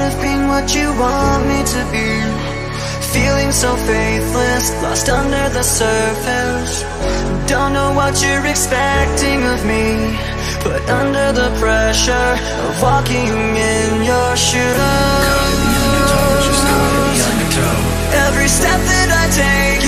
tired of being what you want me to be. Feeling so faithless, lost under the surface. Don't know what you're expecting of me. But under the pressure of walking in your shoes. Every step that I take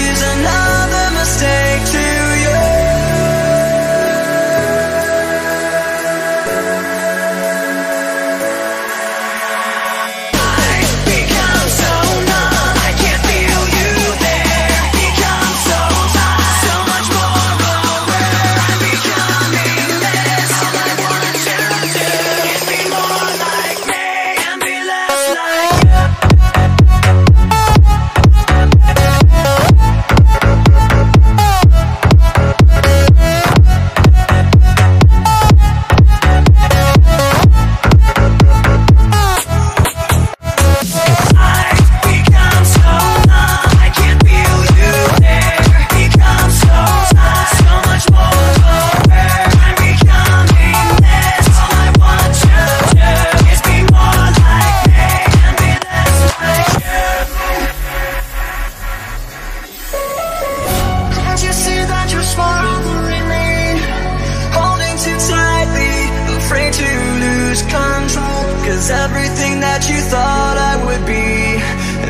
Cause everything that you thought I would be.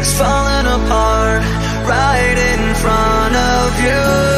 Is falling apart right in front of you.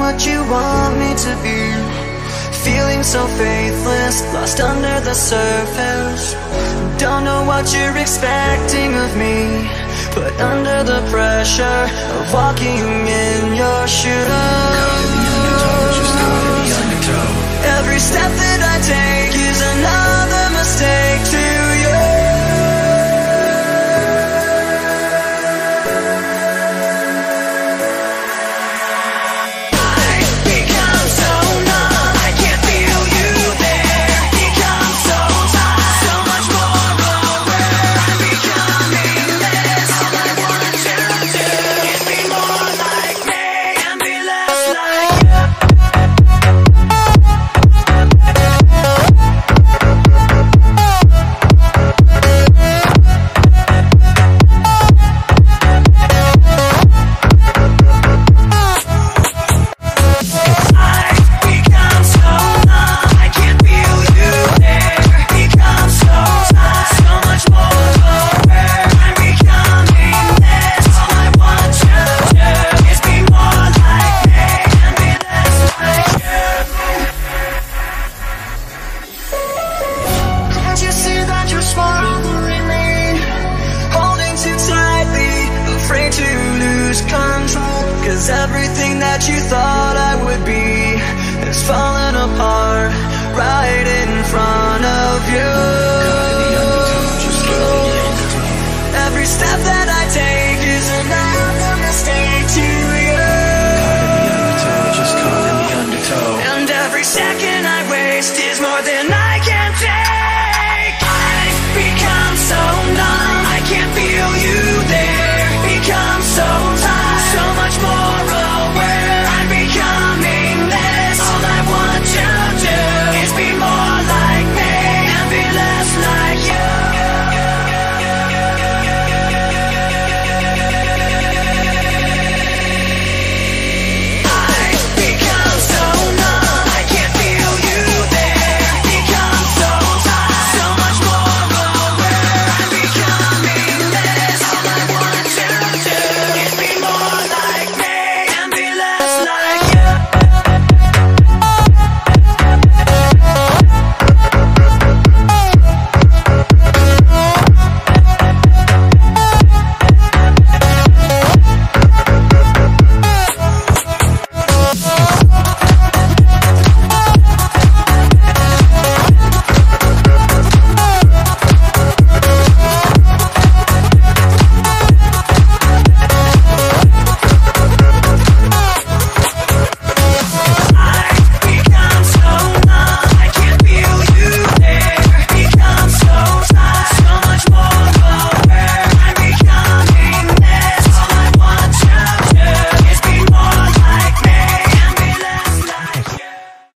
what you want me to be. Feeling so faithless, lost under the surface. Don't know what you're expecting of me. But under the pressure of walking in your shoes. Every step that I take